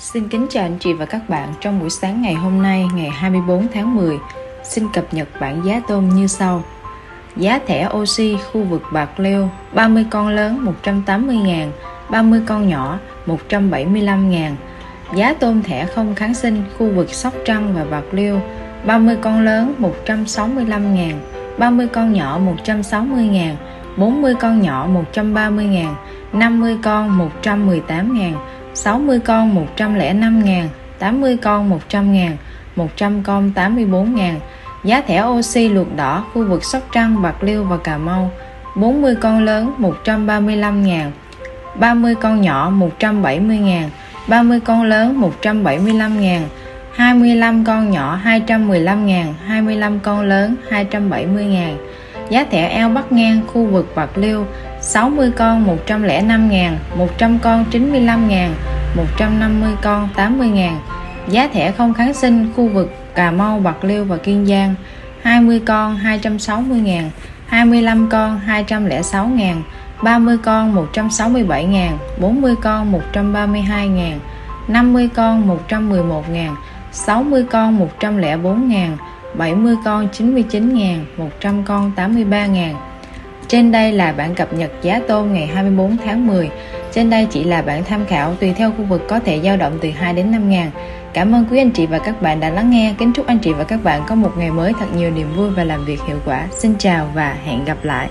Xin kính chào anh chị và các bạn trong buổi sáng ngày hôm nay ngày 24 tháng 10. Xin cập nhật bảng giá tôm như sau. Giá thẻ oxy khu vực Bạc Liêu 30 con lớn 180.000, 30 con nhỏ 175.000. Giá tôm thẻ không kháng sinh khu vực Sóc Trăng và Bạc Liêu 30 con lớn 165.000, 30 con nhỏ 160.000, 40 con nhỏ 130.000, 50 con 118.000, 60 con 105 ngàn 80 con 100 ngàn 100 con 84 ngàn. Giá thẻ oxy luộc đỏ khu vực Sóc Trăng, Bạc Liêu và Cà Mau 40 con lớn 135 ngàn. 30 con nhỏ 170 ngàn. 30 con lớn 175 ngàn. 25 con nhỏ 215 ngàn. 25 con lớn 270 ngàn. Giá thẻ eo bắt ngang khu vực Bạc Liêu 60 con 105 ngàn. 100 con 95 ngàn. 150 con 80 ngàn. Giá thẻ không kháng sinh khu vực Cà Mau, Bạc Liêu và Kiên Giang 20 con 260 ngàn. 25 con 206 ngàn. 30 con 167 ngàn. 40 con 132 ngàn. 50 con 111 ngàn. 60 con 104 ngàn. 70 con 99 ngàn. 100 con 83 ngàn. Trên đây là bản cập nhật giá tôm ngày 24 tháng 10 Trên đây chỉ là bản tham khảo tùy theo khu vực có thể dao động từ 2 đến 5 ngàn. Cảm ơn quý anh chị và các bạn đã lắng nghe. Kính chúc anh chị và các bạn có một ngày mới thật nhiều niềm vui và làm việc hiệu quả. Xin chào và hẹn gặp lại.